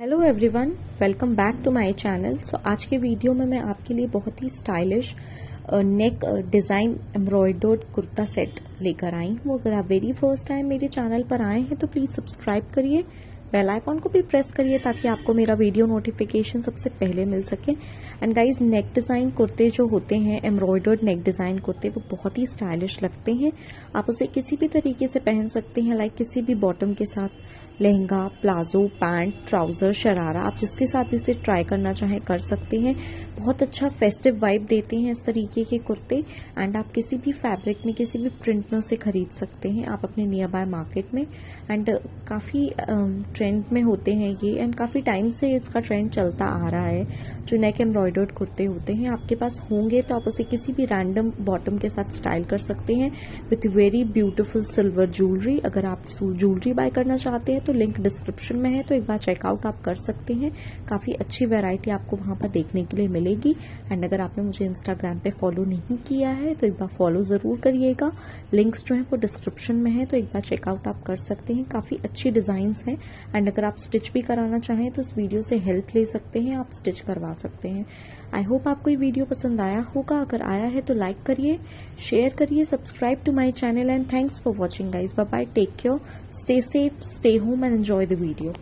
Hello everyone welcome back to my channel so आज के video में मैं आपके लिए बहुत ही stylish neck design embroidered kurta set लेकर आई हूँ। अगर आप वेरी फ़र्स्ट टाइम मेरे चैनल पर आए हैं तो प्लीज़ सब्सक्राइब करिए बेल आइकॉन को भी प्रेस करिए ताकि आपको मेरा वीडियो नोटिफिकेशन सबसे पहले मिल सके। एंड गाइज़ नेक डिज़ाइन कुर्ते जो होते हैं एम्ब्रॉयडर्ड नेक डिज़ाइन कुर्ते, वो बहुत ही स्टाइलिश लगते हैं। आप उसे किसी भी तरीके से पहन सकते हैं लाइक किसी भी बॉटम के साथ। Lehenga, palazzo, pant, trouser, sharara, आप जिसके साथ भी उसे ट्राई करना चाहें कर सकते हैं। बहुत अच्छा फेस्टिव वाइब देते हैं इस तरीके के कुर्ते एंड आप किसी भी फैब्रिक में, किसी भी प्रिंट में उसे खरीद सकते हैं। आप अपने नियर बाय मार्केट में एंड काफ़ी ट्रेंड में होते हैं ये एंड काफ़ी टाइम से इसका ट्रेंड चलता आ रहा है। जो नेक एम्ब्रॉयडर्ड कुर्ते होते हैं। आपके पास होंगे तो आप उसे किसी भी रैंडम बॉटम के साथ स्टाइल कर सकते हैं। With very beautiful silver jewellery अगर आप ज्वेलरी बाय करना चाहते हैं तो लिंक डिस्क्रिप्शन में है तो एक बार चेकआउट आप कर सकते हैं। काफ़ी अच्छी वेराइटी आपको वहाँ पर देखने के लिए मिलेगी। एंड अगर आपने मुझे इंस्टाग्राम पे फॉलो नहीं किया है तो एक बार फॉलो ज़रूर करिएगा। लिंक्स जो है वो डिस्क्रिप्शन में है तो एक बार चेकआउट आप कर सकते हैं। काफ़ी अच्छी डिज़ाइन हैं। एंड अगर आप स्टिच भी कराना चाहें तो इस वीडियो से हेल्प ले सकते हैं, आप स्टिच करवा सकते हैं। आई होप आपको ये वीडियो पसंद आया होगा। अगर आया है तो लाइक करिए शेयर करिए subscribe to my channel and thanks for watching guys bye take care stay safe stay home and enjoy the video